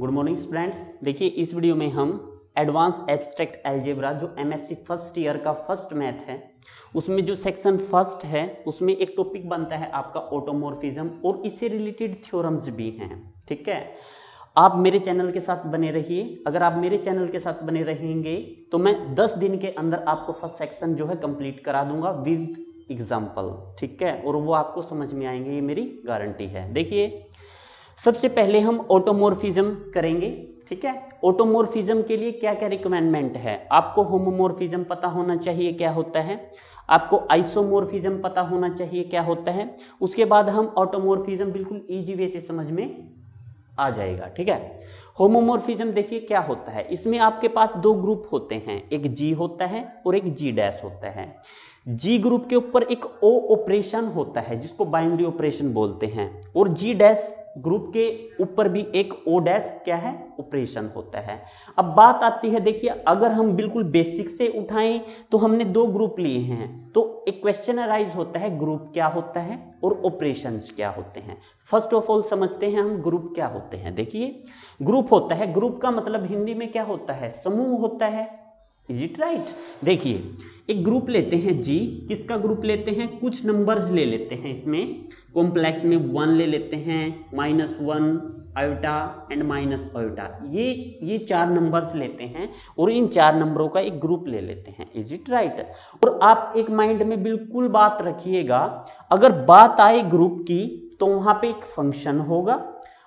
Good morning students देखिए, इस video में हम एडवांस एब्स्ट्रैक्ट एल्जेब्रा जो एमएससी फ़र्स्ट ईयर का फ़र्स्ट मैथ है, उसमें जो सेक्शन फ़र्स्ट है, उसमें एक टॉपिक बनता है आपका ऑटोमोर्फिज्म और इससे रिलेटेड थ्योरम्स भी हैं, ठीक है? आप मेरे चैनल के साथ बने रहिए। अगर आप मेरे चैनल के साथ बने रहेंगे तो मैं 10 दिन के अंदर आपको फ़र्स्ट सेक्शन जो है कंप्लीट करा दूँगा विद एग्ज़ाम्पल ठीक है? और वो आपको समझ में आएँगे, ये मेरी गारंटी है। देखिए सबसे पहले हम ऑटोमोर्फिज्म करेंगे, ठीक है? ऑटोमोर्फिज्म के लिए क्या क्या रिक्वायरमेंट है? आपको होमोमोर्फिज्म पता होना चाहिए क्या होता है? आपको आइसोमोर्फिज्म पता होना चाहिए क्या होता है? उसके बाद हम ऑटोमोर्फिज्म बिल्कुल इजी वे से समझ में आ जाएगा, ठीक है? होमोमोर्फिज्म देखिए क्या होता है? इसमें आपके पास दो ग्रुप होते हैं, एक जी होता है और एक जी डैश होता है। जी ग्रुप के ऊपर एक ओ ऑपरेशन होता है, जिसको बाइनरी ऑपरेशन बोलते हैं। और जी डैश ग्रुप के ऊपर भी एक ओ डैश क्या है? ऑपरेशन होता है। अब बात आती है, देखिए, अगर हम बिल्कुल बेसिक से उठाएँ तो हमने दो ग्रुप लिए हैं। तो एक क्वेश्चन अराइज होता है ग्रुप क्या होता है? और ऑपरेशंस क्या होते हैं। फ़र्स्ट ऑफ़ ऑल समझते हैं हम ग्रुप क्या होते हैं। देखिए ग्रुप होता है। ग्रुप का मतलब हिंदी में क्या होता है? समूह होता है। इज़ इट राइट देखिए, एक ग्रुप लेते हैं जी किसका ग्रुप लेते हैं? कुछ नंबर्स ले लेते हैं इसमें। कॉम्प्लेक्स में वन ले लेते हैं minus one iota and minus iota ये ये चार नंबर्स लेते हैं और इन चार नंबरों का एक ग्रुप ले लेते हैं। इज़ इट राइट और आप एक माइंड में बिल्कुल बात रखिएगा, अगर बात आए ग्रुप की तो वहाँ पे एक फ़ंक्शन होगा।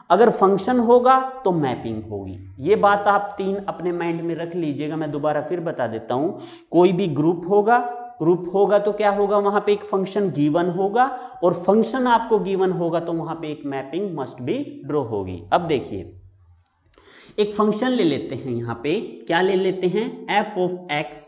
अगर फ़ंक्शन होगा तो मैपिंग होगी। ये बात आप तीन अपने माइंड में रख लीजिएगा, मैं दोबारा फिर बता देता हूँ। कोई भी ग्रुप होगा ग्रुप होगा तो क्या होगा? वहाँ पे एक फ़ंक्शन गिवन होगा और फ़ंक्शन आपको गिवन होगा तो वहाँ पे एक मैपिंग मस्ट बी ड्रॉ होगी। अब देखिए, एक फ़ंक्शन ले लेते हैं यहाँ पे। क्या ले लेते हैं? F of x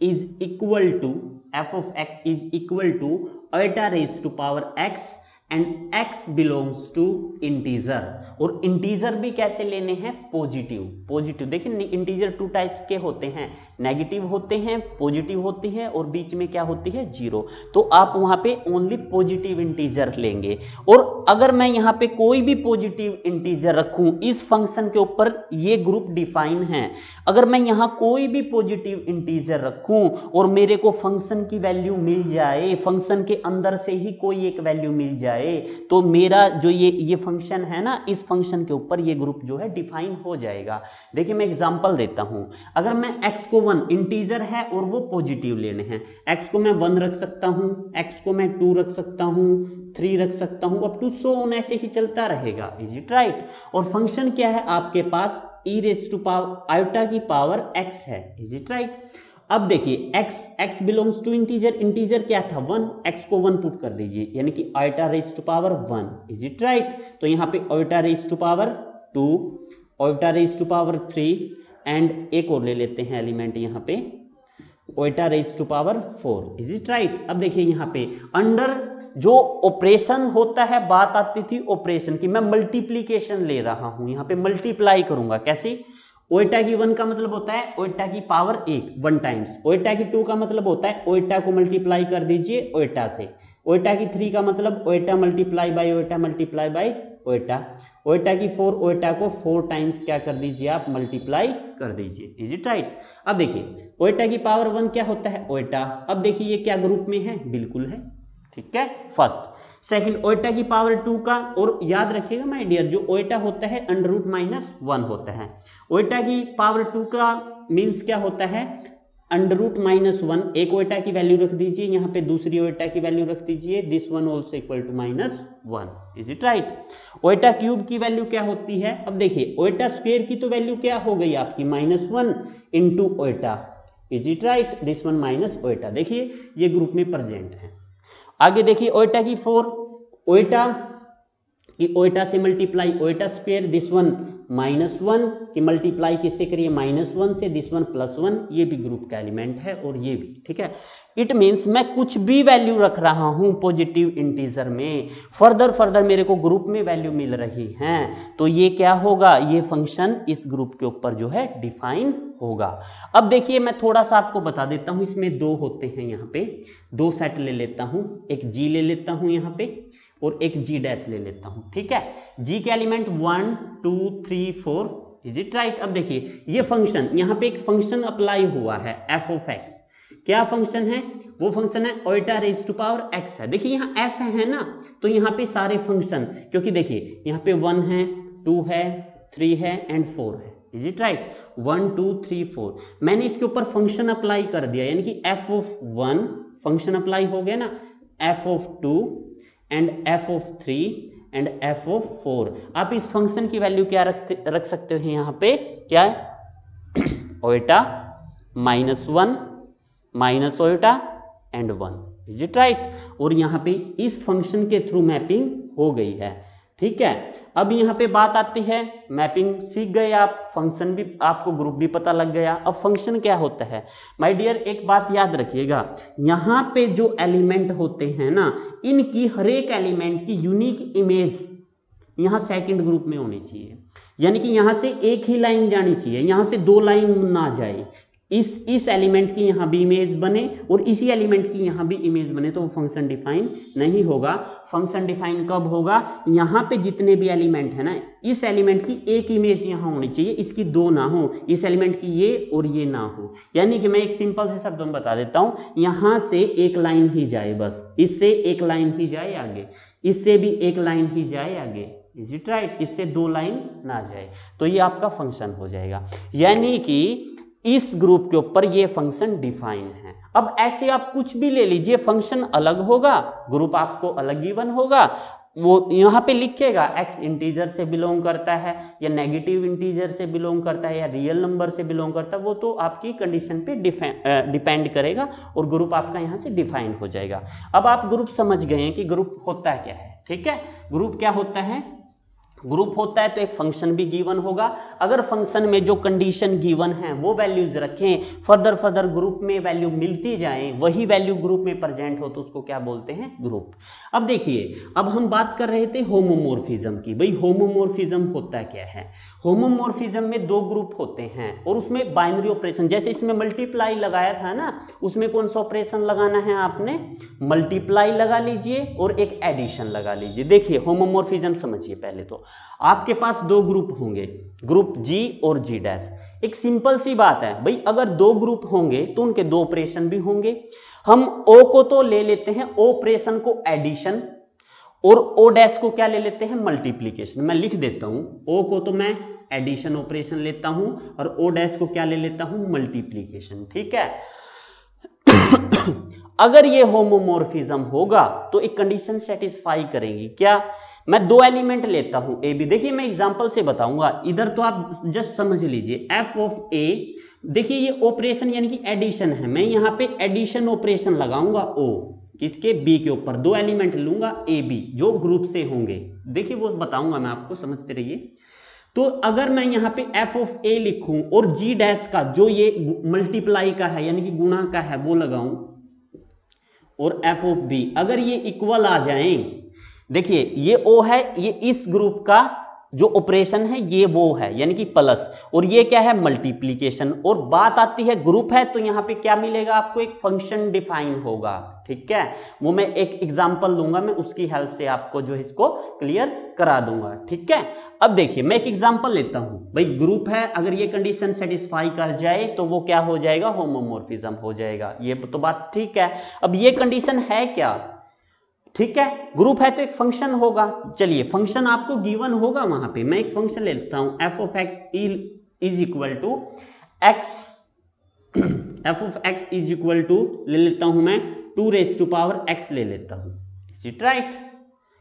is equal to f of x is equal to अल्टा raise to power x and x belongs to integer. और इंटीजर भी कैसे लेने हैं? पॉजिटिव। पॉजिटिव, देखिए इंटीजर टू टाइप्स के होते हैं। नेगेटिव होते हैं, पॉजिटिव होती है, और बीच में क्या होती है? ज़ीरो। तो आप वहाँ पे ओनली पॉजिटिव इंटीजर लेंगे। और अगर मैं यहाँ पे कोई भी पॉजिटिव इंटीजर रखूँ, इस फ़ंक्शन के ऊपर ये ग्रुप डिफाइन है। अगर मैं यहाँ कोई भी पॉजिटिव इंटीजर रखूँ, और मेरे को फ़ंक्शन की वैल्यू मिल जाए फ़ंक्शन के अंदर से ही कोई एक वैल्यू मिल जाए जाए तो मेरा जो ये ये फ़ंक्शन है ना, इस फ़ंक्शन के ऊपर ये ग्रुप जो है डिफाइन हो जाएगा। देखिए, मैं एग्जांपल देता हूँ। अगर मैं x को वन इंटीजर है और वो पॉजिटिव लेने हैं, x को मैं वन रख सकता हूँ, x को मैं टू रख सकता हूँ थ्री रख सकता हूँ, अब टू सो ऑन ऐसे ही चलता रहेगा। इज़ इट राइट और फ़ंक्शन क्या है? आपके पास e raise to power iota की पावर x है। इज़ इट राइट अब देखिए, x x belongs to integer integer क्या था? वन x को वन पुट कर दीजिए, यानी कि iota raise to power one is it right तो यहाँ पे iota raise to power two iota raise to power three and एक और ले लेते हैं एलिमेंट यहाँ पे iota raise to power four is it right अब देखिए यहाँ पे अंडर जो ऑपरेशन होता है, बात आती थी ऑपरेशन की, मैं मल्टीप्लीकेशन ले रहा हूँ, यहाँ पे मल्टीप्लाई करूँगा, कैसे? ओइटा की वन का मतलब होता है ओइटा की पावर एक, वन टाइम्स ओइटा की टू का मतलब होता है ओइटा को मल्टीप्लाई कर दीजिए ओइटा से। ओइटा की थ्री का मतलब iota multiply by iota multiply by iota iota की फोर ओइटा को फोर टाइम्स क्या कर दीजिए आप? मल्टीप्लाई कर दीजिए। इज़ इट राइट अब देखिए ओइटा की पावर वन क्या होता है? ओइटा अब देखिए ये क्या ग्रुप में है? बिल्कुल है। ठीक है? फ़र्स्ट सेकंड ओइटा की पावर टू का, और याद रखिएगा माय डियर जो ओइटा होता है अंडर रूट माइनस वन होता है। ओइटा की पावर टू का मीन्स क्या होता है? अंडर रूट माइनस वन एक ओइटा की वैल्यू रख दीजिए, यहाँ पे दूसरी ओइटा की वैल्यू रख दीजिए this one also equal to minus one is it right iota cube की वैल्यू क्या होती है? अब देखिए ओइटा स्क्वेयर की तो वैल्यू क्या हो गई आपकी? Minus one into iota is it right this one minus iota देखिए, ये ग्रुप में प्रेजेंट है। आगे देखिए ओइटा की फोर ओइटा की ओइटा से multiply iota square this one minus one की मल्टीप्लाई किससे करिए? माइनस वन से दिस वन प्लस वन ये भी ग्रुप का एलिमेंट है और ये भी, ठीक है? इट मीन्स मैं कुछ भी वैल्यू रख रहा हूँ पॉजिटिव इंटीजर में फर्दर फर्दर मेरे को ग्रुप में वैल्यू मिल रही है। तो ये क्या होगा? ये फ़ंक्शन इस ग्रुप के ऊपर जो है डिफाइन होगा। अब देखिए, मैं थोड़ा सा आपको बता देता हूँ, इसमें दो होते हैं यहाँ पे। दो सेट ले लेता हूँ, एक जी ले लेता हूँ यहाँ पे और एक जी डैश ले लेता हूँ, ठीक है? जी के element one two three four is it right अब देखिए, ये फ़ंक्शन यहाँ पे एक फ़ंक्शन अप्लाई हुआ है एफ़ ऑफ़ एक्स क्या फ़ंक्शन है? वो फ़ंक्शन है iota raise to power x है। देखिए, यहाँ एफ़ है ना तो यहाँ पे सारे फ़ंक्शन क्योंकि देखिए, यहाँ पे वन है टू है थ्री है एंड फोर है। Is it right one two three four मैंने इसके ऊपर फ़ंक्शन अप्लाई कर दिया, यानी कि f of one function apply हो गया ना f of two and f of three and f of four आप इस फ़ंक्शन की वैल्यू क्या रखते, रख सकते हो यहाँ पे? क्या है? Iota minus one minus iota and one is it right और यहाँ पे इस फ़ंक्शन के थ्रू मैपिंग हो गई है। ठीक है? अब यहाँ पे बात आती है मैपिंग सीख गए आप फ़ंक्शन भी आपको ग्रुप भी पता लग गया। अब फ़ंक्शन क्या होता है? माय डियर एक बात याद रखिएगा, यहाँ पे जो एलिमेंट होते हैं ना, इनकी हर एक एलिमेंट की यूनिक इमेज यहाँ सेकंड ग्रुप में होनी चाहिए। यानी कि यहाँ से एक ही लाइन जानी चाहिए, यहाँ से दो लाइन ना जाए। इस इस एलिमेंट की यहाँ भी इमेज बने और इसी एलिमेंट की यहाँ भी इमेज बने तो वो फ़ंक्शन डिफाइन नहीं होगा। फ़ंक्शन डिफाइन कब होगा? यहाँ पे जितने भी एलिमेंट है ना, इस एलिमेंट की एक इमेज यहाँ होनी चाहिए, इसकी दो ना हो। इस एलिमेंट की ये और ये ना हो। यानी कि मैं एक सिंपल से शब्द में बता देता हूँ, यहाँ से एक लाइन ही जाए बस। इससे एक लाइन ही जाए आगे। इससे भी एक लाइन ही जाए आगे। इज़ इट राइट इससे दो लाइन ना जाए। तो ये आपका फ़ंक्शन हो जाएगा। यानी कि इस ग्रुप के ऊपर ये फ़ंक्शन डिफाइन है। अब ऐसे आप कुछ भी ले लीजिए फ़ंक्शन अलग होगा ग्रुप आपको अलग गिवन होगा। वो यहाँ पे लिखेगा, x इंटीजर से बिलोंग करता है, या नेगेटिव इंटीजर से बिलोंग करता है, या रियल नंबर से बिलोंग करता है, वो तो आपकी कंडीशन पे डिपेंड करेगा, और ग्रुप आपका यहाँ से डिफाइन हो जाएगा। अब आप ग्रुप समझ गए हैं कि ग्रुप होता क्या है, ठीक है? ग्रुप क्या होता है? ग्रुप होता है तो एक फ़ंक्शन भी गिवन होगा। अगर फ़ंक्शन में जो कंडीशन गिवन है, वो वैल्यूज़ रखें फर्दर फर्दर ग्रुप में वैल्यू मिलती जाए, वही वैल्यू ग्रुप में प्रेजेंट हो तो उसको क्या बोलते हैं? ग्रुप अब देखिए, अब हम बात कर रहे थे होमोमोर्फिज्म की। भाई होमोमोर्फिज्म होता क्या है? होमोमोर्फिज्म में दो ग्रुप होते हैं, और उसमें बाइनरी ऑपरेशन जैसे इसमें मल्टीप्लाई लगाया था ना, उसमें कौन सा ऑपरेशन लगाना है आपने? मल्टीप्लाई लगा लीजिए, और एक एडिशन लगा लीजिए। देखिए होमोमोर्फिज्म समझिए पहले तो। आपके पास दो ग्रुप होंगे, ग्रुप जी और जी डैश एक सिंपल सी बात है, भाई, अगर दो ग्रुप होंगे तो उनके दो ऑपरेशन भी होंगे। हम ओ को तो ले लेते हैं ऑपरेशन को एडिशन और ओ डैश को क्या ले लेते हैं? मल्टीप्लीकेशन मैं लिख देता हूँ ओ को तो मैं एडिशन ऑपरेशन लेता हूँ और ओ डैश को क्या ले लेता हूँ? मल्टीप्लीकेशन ठीक है? अगर ये होमोमोर्फिज्म होगा तो एक कंडीशन सेटिस्फाई करेगी। क्या? मैं दो एलिमेंट लेता हूँ ए बी देखिए, मैं एग्जांपल से बताऊँगा। इधर तो आप जस्ट समझ लीजिए एफ़ ऑफ़ ए देखिए, ये ऑपरेशन यानी कि एडिशन है। मैं यहाँ पे एडिशन ऑपरेशन लगाऊँगा ओ किसके? बी के ऊपर। दो एलिमेंट लूँगा ए बी जो ग्रुप से होंगे। देखिए, वो बताऊँगा मैं आपको, समझते रहिए। तो अगर मैं यहाँ पे एफ़ ऑफ़ ए लिखूं और जी डैश का, जो ये मल्टीप्लाई का है, यानी कि गुणा का है, वो लगाऊँ, और एफ़ ऑफ़ बी अगर ये इक्वल आ जाएँ देखिए, ये ओ है, ये इस ग्रुप का जो ऑपरेशन है, ये वो है, यानी कि प्लस और ये क्या है? मल्टीप्लीकेशन और बात आती है ग्रुप है तो यहाँ पे क्या मिलेगा आपको? एक फ़ंक्शन डिफाइन होगा, ठीक है? वो मैं एक एग्जांपल दूँगा मैं उसकी हेल्प से आपको जो इसको क्लियर करा दूँगा, ठीक है? अब देखिए, मैं एक एग्जांपल लेता हूँ। भाई ग्रुप है, अगर ये कंडीशन सेटिस्फाई कर जाए तो वो क्या हो जाएगा? होमोमोर्फिज्म हो जाएगा। ये तो बात ठीक है। अब ये कंडीशन है क्या? ठीक है? ग्रुप है तो एक फ़ंक्शन होगा। चलिए फ़ंक्शन आपको गिवन होगा वहाँ पे। मैं एक फ़ंक्शन ले लेता हूँ। F of x is equal to x f of x is equal to ले लेता हूँ मैं two raise to power x ले लेता हूँ। इट राइट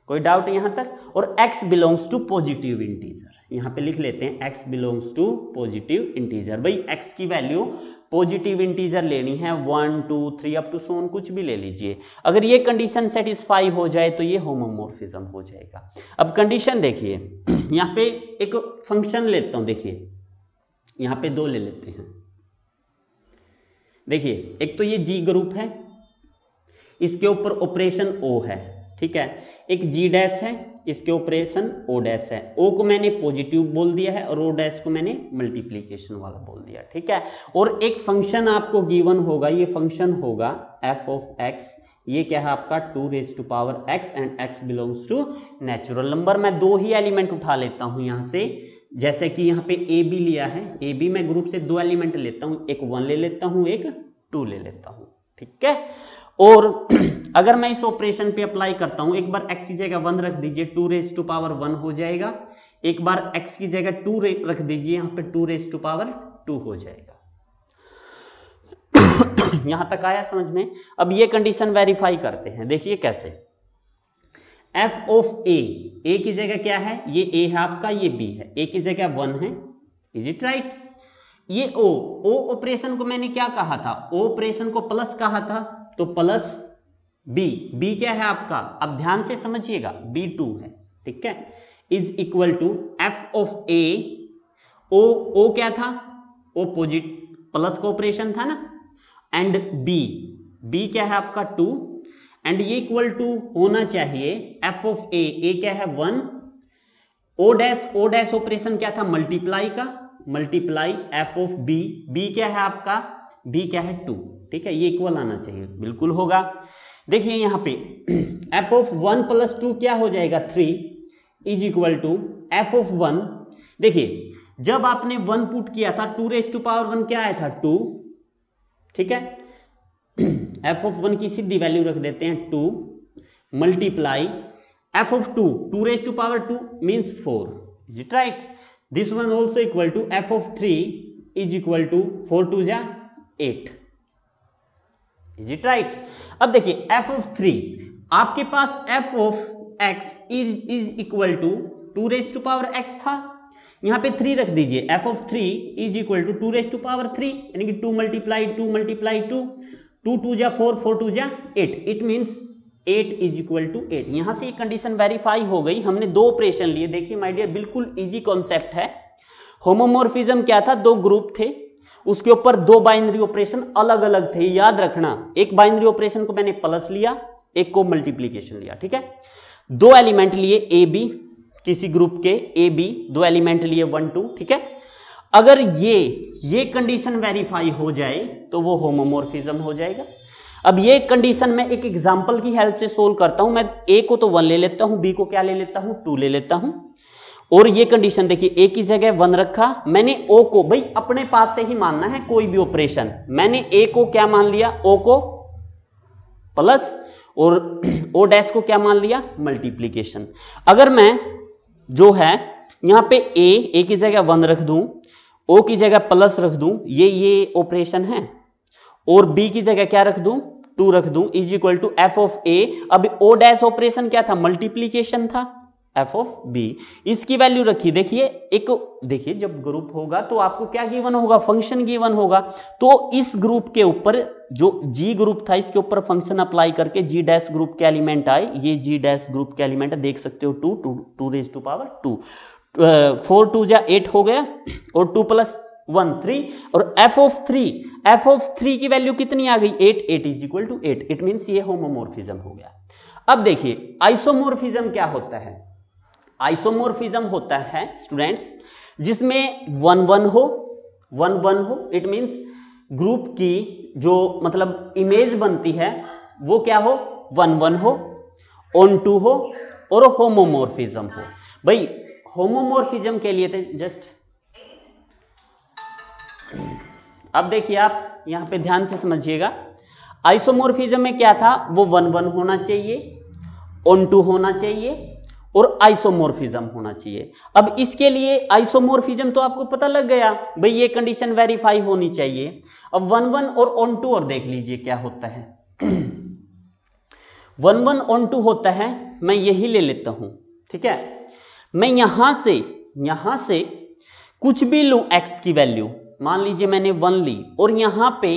कोई डाउट यहाँ तक? और x belongs to positive integer यहाँ पे लिख लेते हैं, x belongs to positive integer भाई, x की वैल्यू पॉजिटिव इंटीजर लेनी है one two three up to so on कुछ भी ले लीजिए। अगर ये कंडीशन सेटिस्फाई हो जाए तो ये होमोमोर्फिज्म हो जाएगा। अब कंडीशन देखिए। यहाँ पे एक फ़ंक्शन लेता हूँ, देखिए। यहाँ पे दो ले लेते हैं। देखिए, एक तो ये जी ग्रुप है, इसके ऊपर ऑपरेशन ओ है। ठीक है? एक जी डैश है, इसके ऑपरेशन ओ डैश है। ओ को मैंने पॉजिटिव बोल दिया है और ओ डैश को मैंने मल्टीप्लीकेशन वाला बोल दिया, ठीक है? और एक फ़ंक्शन आपको गिवन होगा, ये फ़ंक्शन होगा एफ़ ऑफ़ एक्स ये क्या है आपका? Two raise to power x and x belongs to natural number मैं दो ही एलिमेंट उठा लेता हूँ यहाँ से। जैसे कि यहाँ पे ए बी लिया है ए बी मैं ग्रुप से दो एलिमेंट लेता हूँ, एक वन ले लेता हूँ, एक टू ले लेता हूँ, ठीक है? और अगर मैं इस ऑपरेशन पे अप्लाई करता हूँ, एक बार एक्स की जगह वन रख दीजिए two raise to power one हो जाएगा। एक बार एक्स की जगह टू रख दीजिए, यहाँ पे two raise to power two हो जाएगा। यहाँ तक आया समझ में? अब ये कंडीशन वेरीफाई करते हैं, देखिए कैसे। एफ़ ऑफ़ ए ए की जगह क्या है? ये ए है आपका, ये बी है। ए की जगह वन है। इज़ इट राइट ये ओ ओ ऑपरेशन को मैंने क्या कहा था? ऑपरेशन को प्लस कहा था तो प्लस बी बी क्या है आपका? अब ध्यान से समझिएगा बी टू है, ठीक है? Is equal to F of A O O क्या था? ओपोजिट प्लस का ऑपरेशन था ना? एंड बी बी क्या है आपका टू एंड ये इक्वल टू होना चाहिए एफ़ ऑफ़ ए ए क्या है one O dash O dash operation क्या था? मल्टीप्लाई का multiply F of B B क्या है आपका? बी क्या है टू ठीक है? ये इक्वल आना चाहिए, बिल्कुल होगा। देखिए यहाँ पे F of one plus two क्या हो जाएगा? Three is equal to F of one देखिए, जब आपने वन पुट किया था two raise to power one क्या आया था? टू ठीक है? एफ़ ऑफ़ वन की सीधी वैल्यू रख देते हैं two multiply F of two two raise to power two means four is it right this one also equal to F of three is equal to four two जा eight is it right अब देखिए F of three आपके पास F of X is is equal to two raise to power X था। यहाँ पे three रख दीजिए F of three is equal to two raise two power three यानी कि two multiply two multiply two two two जा four four two जा eight it means eight is equal to eight यहाँ से कंडीशन वेरीफाई हो गई। हमने दो ऑपरेशन लिए। देखिए माय डियर बिल्कुल इजी कॉन्सेप्ट है। होमोमोर्फिज्म क्या था? दो ग्रुप थे। उसके ऊपर दो बाइनरी ऑपरेशन अलग अलग थे, याद रखना। एक बाइनरी ऑपरेशन को मैंने प्लस लिया, एक को मल्टीप्लीकेशन लिया, ठीक है? दो एलिमेंट लिए ए बी, किसी ग्रुप के ए बी, दो एलिमेंट लिए वन टू, ठीक है? अगर ये ये कंडीशन वेरीफाई हो जाए तो वो होमोमोर्फिज्म हो जाएगा। अब ये कंडीशन मैं एक एग्जांपल की हेल्प से सोल्व करता हूँ। मैं ए को तो वन ले लेता हूँ बी को क्या ले लेता हूँ? टू ले लेता हूँ। और ये कंडीशन देखिए ए की जगह वन रखा। मैंने ओ को, भाई, अपने पास से ही मानना है कोई भी ऑपरेशन मैंने ए को क्या मान लिया? ओ को प्लस और ओ डैश को क्या मान लिया? मल्टीप्लीकेशन अगर मैं जो है, यहाँ पे ए ए की जगह वन रख दूँ ओ की जगह प्लस रख दूँ, ये ये ऑपरेशन है। और बी की जगह क्या रख दूँ? टू रख दूँ is equal to F of A अब ओ डैश ऑपरेशन क्या था? मल्टीप्लीकेशन था। एफ़ ऑफ़ बी, इसकी वैल्यू रखी। देखिए, एक, देखिए, जब ग्रुप होगा तो आपको क्या गिवन होगा? फ़ंक्शन गिवन होगा। तो इस ग्रुप के ऊपर, जो जी ग्रुप था, इसके ऊपर फ़ंक्शन अप्लाई करके जी डैश ग्रुप के एलिमेंट आए। ये जी डैश ग्रुप के एलिमेंट देख सकते हो, two two two raise to power two four two जा एट हो गया, और टू प्लस वन थ्री और F of three F of three की वैल्यू कितनी आ गई? Eight eight is equal to eight it means ये होमोमोर्फिज्म हो गया। अब देखिए आइसोमोर्फिज्म क्या होता है? आइसोमोर्फिज्म होता है स्टूडेंट्स जिसमें वन वन हो वन वन हो इट मीन्स ग्रुप की जो मतलब इमेज बनती है, वो क्या हो? वन वन हो ऑन टू हो, और होमोमोर्फिज्म हो। भाई होमोमोर्फिज्म के लिए थे जस्ट अब देखिए आप यहाँ पे ध्यान से समझिएगा। आइसोमोर्फिज्म में क्या था? वो वन वन होना चाहिए ऑन टू होना चाहिए और आइसोमोर्फिज्म होना चाहिए। अब इसके लिए आइसोमोर्फिज्म तो आपको पता लग गया, भाई ये कंडीशन वेरीफाई होनी चाहिए। अब वन वन और ऑन टू और देख लीजिए क्या होता है। वन वन ऑन टू होता है, मैं यही ले लेता हूँ, ठीक है? मैं यहाँ से यहाँ से कुछ भी लू एक्स की वैल्यू मान लीजिए मैंने वन ली, और यहाँ पे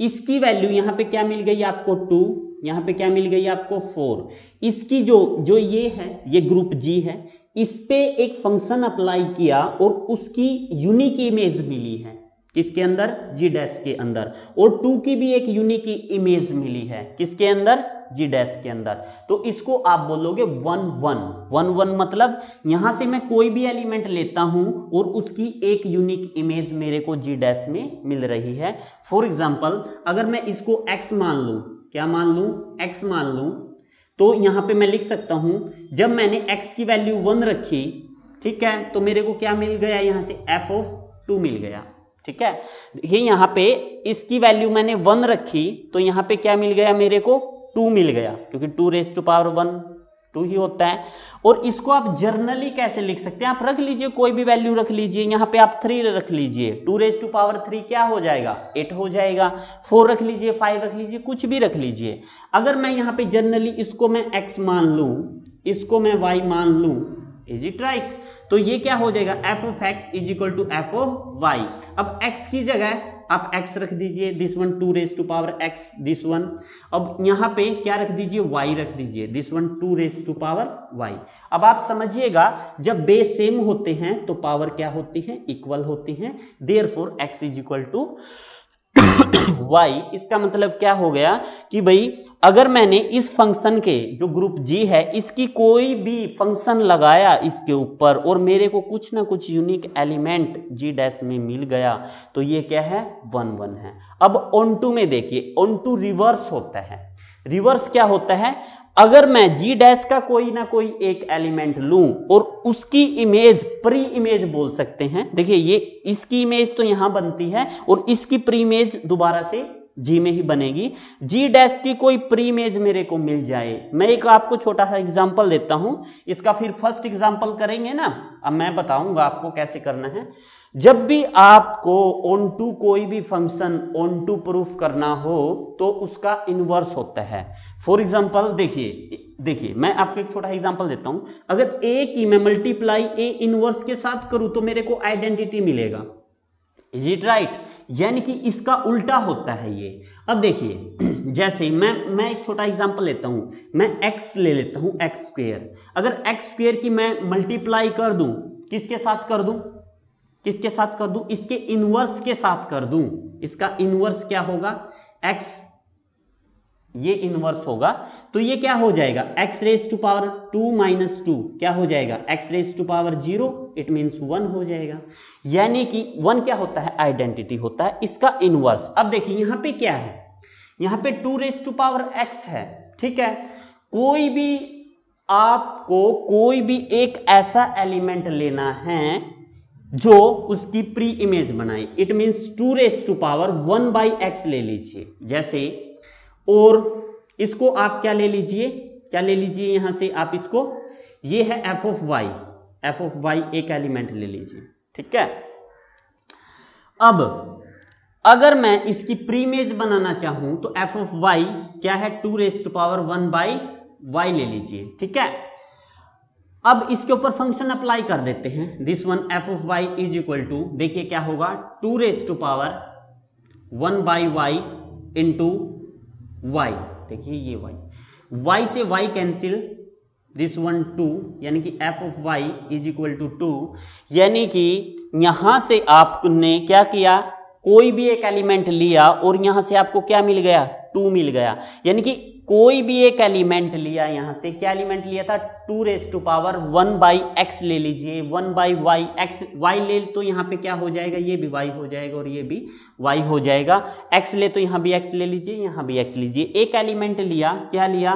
इसकी वैल्यू यहाँ पे क्या मिल गई आपको टू यहाँ पे क्या मिल गई आपको? फोर। इसकी जो जो ये है, ये ग्रुप जी है, इस पे एक फ़ंक्शन अप्लाई किया और उसकी यूनिक इमेज मिली है। किसके अंदर? जी डैश के अंदर। और टू की भी एक यूनिक इमेज मिली है। किसके अंदर? जी डैश के अंदर। तो इसको आप बोलोगे वन वन। वन वन मतलब यहाँ से मैं कोई भी एलिमेंट लेता हूँ और उसकी एक यूनिक इमेज मेरे को जी डैश में मिल रही है। फॉर एग्ज़ाम्पल अगर मैं इसको एक्स मान लू क्या मान लू? X मान लू। तो यहाँ पे मैं लिख सकता हूँ, जब मैंने x की वैल्यू वन रखी, ठीक है तो मेरे को क्या मिल गया? यहाँ से एफ़ ऑफ़ टू मिल गया, ठीक है? ये यहाँ पे इसकी वैल्यू मैंने वन रखी तो यहाँ पे क्या मिल गया? मेरे को टू मिल गया, क्योंकि two raise to power one two ही होता है। और इसको आप जर्नली कैसे लिख सकते हैं? आप रख लीजिए, कोई भी वैल्यू रख लीजिए, यहाँ पे आप थ्री रख लीजिए। Two raise to power three क्या हो जाएगा? एट हो जाएगा। फोर रख लीजिए फाइव रख लीजिए, कुछ भी रख लीजिए। अगर मैं यहाँ पे जर्नली इसको मैं एक्स मान लू, इसको मैं वाई मान लू इज़ इट राइट तो ये क्या हो जाएगा? F of X is equal to F of Y अब एक्स की जगह आप x रख दीजिए this one two raise to power x this one अब यहाँ पे क्या रख दीजिए? Y रख दीजिए। This one two raise to power y अब आप समझिएगा, जब बे सेम होते हैं तो पावर क्या होती है? इक्वल होती है। Therefore X is equal to y इसका मतलब क्या हो गया कि भाई, अगर मैंने इस फ़ंक्शन के जो ग्रुप जी है, इसकी कोई भी फ़ंक्शन लगाया इसके ऊपर और मेरे को कुछ ना कुछ यूनिक एलिमेंट जी डैश में मिल गया तो ये क्या है? वन वन है। अब ऑन टू में देखिए ऑन टू रिवर्स होता है। रिवर्स क्या होता है? अगर मैं जी डैश का कोई ना कोई एक एलिमेंट लूँ और उसकी इमेज प्री इमेज बोल सकते हैं, देखिए ये, इसकी इमेज तो यहाँ बनती है और इसकी प्री इमेज दोबारा से जी में ही बनेगी। जी डैश की कोई प्री इमेज मेरे को मिल जाए। मैं एक आपको छोटा सा एग्जांपल देता हूँ। इसका फिर फ़र्स्ट एग्जांपल करेंगे ना। अब मैं बताऊँगा आपको कैसे करना है। जब भी आपको ऑन टू कोई भी फ़ंक्शन ऑन टू प्रूफ करना हो तो उसका इनवर्स होता है। फॉर एग्ज़ाम्पल देखिए देखिए, मैं आपको एक छोटा एग्जांपल देता हूँ। अगर ए की मैं मल्टीप्लाई ए इनवर्स के साथ करूँ तो मेरे को आइडेंटिटी मिलेगा। इज़ इट राइट यानी कि इसका उल्टा होता है ये। अब देखिए, जैसे मैं मैं एक छोटा एग्जांपल लेता हूँ। मैं x ले लेता हूँ एक्स स्क्वेयर अगर एक्स स्क्वेयर की मैं मल्टीप्लाई कर दूँ, किसके साथ कर दूँ? किसके साथ कर दूँ? इसके इनवर्स के साथ कर दूँ। इसका इनवर्स क्या होगा? x ये इनवर्स होगा तो ये क्या हो जाएगा? x raise to power two minus two क्या हो जाएगा? x raise to power zero it means one हो जाएगा। यानी कि वन क्या होता है? आइडेंटिटी होता है। इसका इनवर्स अब देखिए, यहाँ पे क्या है? यहाँ पे two raise to power x है, ठीक है? कोई भी आपको कोई भी एक ऐसा एलिमेंट लेना है जो उसकी प्री इमेज बनाए। It means two raise to power one by X ले लीजिए। जैसे और इसको आप क्या ले लीजिए? क्या ले लीजिए यहाँ से आप इसको? ये है F of Y F of Y एक एलिमेंट ले लीजिए, ठीक है? अब अगर मैं इसकी प्रीमेज बनाना चाहूँ तो एफ़ ऑफ़ वाई क्या है? Two raise to power one by Y ले लीजिए, ठीक है? अब इसके ऊपर फ़ंक्शन अप्लाई कर देते हैं। This one F of Y is equal to देखिए क्या होगा? Two raise to power one by Y into Y देखिए ये वाई वाई से Y cancel this one two यानी कि F of Y is equal to two यानी कि यहाँ से आपने क्या किया? कोई भी एक एलिमेंट लिया और यहाँ से आपको क्या मिल गया? टू मिल गया। यानी कि कोई भी एक एलिमेंट लिया यहाँ से, क्या एलिमेंट लिया था? Two raise to power one by X ले लीजिए one by Y X Y ले तो यहाँ पे क्या हो जाएगा? ये भी वाई हो जाएगा और ये भी वाई हो जाएगा। एक्स ले तो यहाँ भी एक्स ले लीजिए, यहाँ भी एक्स लीजिए। एक एलिमेंट लिया, क्या लिया?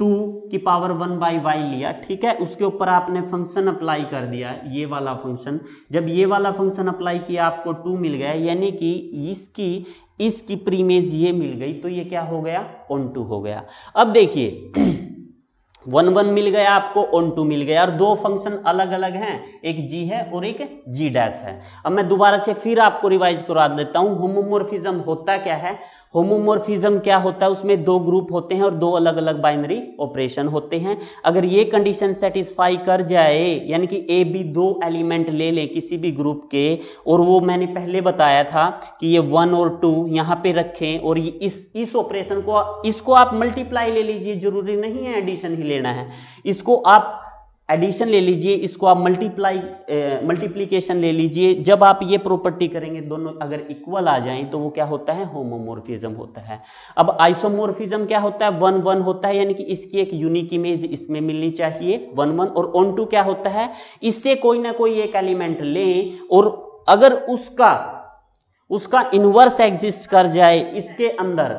टू की पावर वन बाई वाई लिया, ठीक है? उसके ऊपर आपने फ़ंक्शन अप्लाई कर दिया, ये वाला फ़ंक्शन जब ये वाला फ़ंक्शन अप्लाई किया, आपको टू मिल गया, यानी कि इसकी इसकी प्रीमेज ये मिल गई तो ये क्या हो गया? ऑन टू हो गया। अब देखिए वन वन मिल गया आपको ऑन टू मिल गया। और दो फ़ंक्शन अलग अलग हैं, एक जी है और एक जी डैश है। अब मैं दोबारा से फिर आपको रिवाइज करवा देता हूँ। होमोमोर्फिज्म होता क्या है? होमोमोर्फिज्म क्या होता है? उसमें दो ग्रुप होते हैं और दो अलग अलग बाइनरी ऑपरेशन होते हैं। अगर ये कंडीशन सेटिस्फाई कर जाए, यानी कि ए बी दो एलिमेंट ले ले किसी भी ग्रुप के, और वो मैंने पहले बताया था कि ये वन और टू यहाँ पे रखें, और ये इस इस ऑपरेशन को, इसको आप मल्टीप्लाई ले लीजिए, ज़रूरी नहीं है एडिशन ही लेना है। इसको आप एडिशन ले लीजिए, इसको आप मल्टीप्लाई मल्टीप्लीकेशन ले लीजिए। जब आप ये प्रॉपर्टी करेंगे, दोनों अगर इक्वल आ जाएँ तो वो क्या होता है? होमोमोर्फिज्म होता है। अब आइसोमोर्फिज्म क्या होता है? वन वन होता है, यानी कि इसकी एक यूनिक इमेज इसमें मिलनी चाहिए। वन वन और ऑन टू क्या होता है? इससे कोई ना कोई एक एलिमेंट लें और अगर उसका उसका इनवर्स एग्जिस्ट कर जाए, इसके अंदर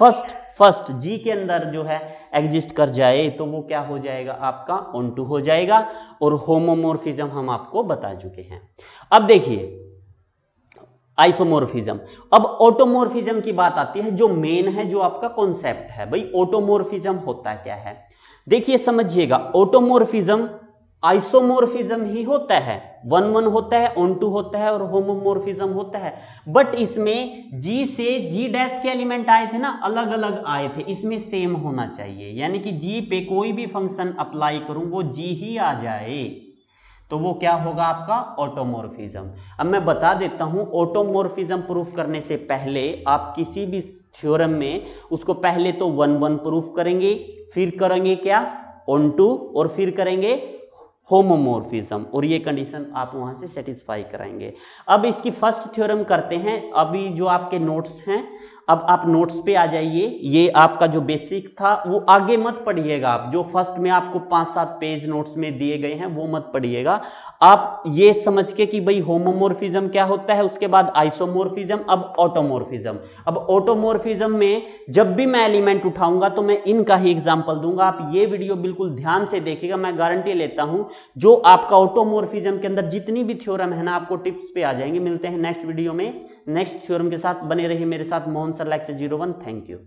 फ़र्स्ट फ़र्स्ट जी के अंदर जो है एग्जिस्ट कर जाए तो वो क्या हो जाएगा? आपका ऑन टू हो जाएगा और होमोमोर्फिज्म हम आपको बता चुके हैं। अब देखिए, आइसोमोर्फिज्म। अब ऑटोमोर्फिज्म की बात आती है, जो मेन है, जो आपका कॉन्सेप्ट है। भाई, ऑटोमोर्फिज्म होता क्या है? देखिए, समझिएगा, ऑटोमोर्फिज्म आइसोमोर्फिज्म ही होता है। वन वन होता है ऑन टू होता है और होमोमोर्फिज्म होता है। बट इसमें जी से जी डैश के एलिमेंट आए थे ना अलग अलग आए थे। इसमें सेम होना चाहिए। यानी कि जी पे कोई भी फ़ंक्शन अप्लाई करूँ, वो जी ही आ जाए। तो वो क्या होगा आपका? ऑटोमोर्फिज्म अब मैं बता देता हूँ ऑटोमोर्फिज्म प्रूफ करने से पहले आप किसी भी थ्योरम में उसको पहले तो वन वन प्रूफ करेंगे, फिर करेंगे क्या? ऑन टू और फिर करेंगे होमोमोर्फिज्म, और ये कंडीशन आप वहाँ से सेटिस्फाई कराएँगे। अब इसकी फ़र्स्ट थ्योरम करते हैं। अभी जो आपके नोट्स हैं अब आप नोट्स पे आ जाइए। ये आपका जो बेसिक था, वो आगे मत पढ़िएगा आप। जो फ़र्स्ट में आपको पाँच सात पेज नोट्स में दिए गए हैं, वो मत पढ़िएगा। आप ये समझ के कि भाई होमोमोर्फिज्म क्या होता है, उसके बाद आइसोमोर्फिज्म अब ऑटोमोर्फिज्म अब ऑटोमोर्फिज्म में जब भी मैं एलिमेंट उठाऊँगा तो मैं इनका ही एग्ज़ाम्पल दूँगा। आप ये वीडियो बिल्कुल ध्यान से देखिएगा, मैं गारंटी लेता हूँ, जो आपका ऑटोमोर्फिज्म के अंदर जितनी भी थ्योरम है ना, आपको टिप्स पे आ जाएँगे। मिलते हैं नेक्स्ट वीडियो में। नेक्स्ट थ्योरम के साथ बने रहिए मेरे साथ Mohan sir lecture zero one thank you